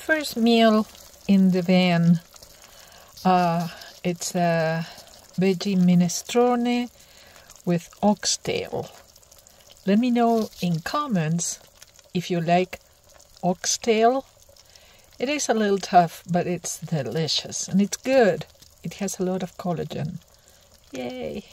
first meal in the van. Uh, it's a veggie minestrone with oxtail. Let me know in comments if you like oxtail. It is a little tough, but it's delicious and it's good. It has a lot of collagen. Yay!